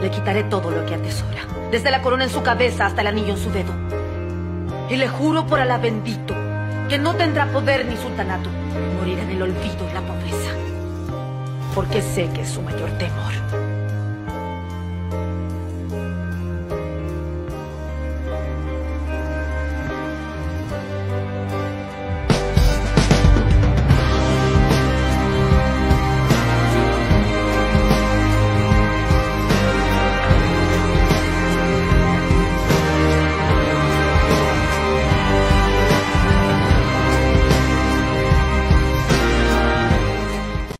Le quitaré todo lo que atesora, desde la corona en su cabeza hasta el anillo en su dedo. Y le juro por Alá bendito que no tendrá poder ni sultanato. Morirá en el olvido y la pobreza. Porque sé que es su mayor temor.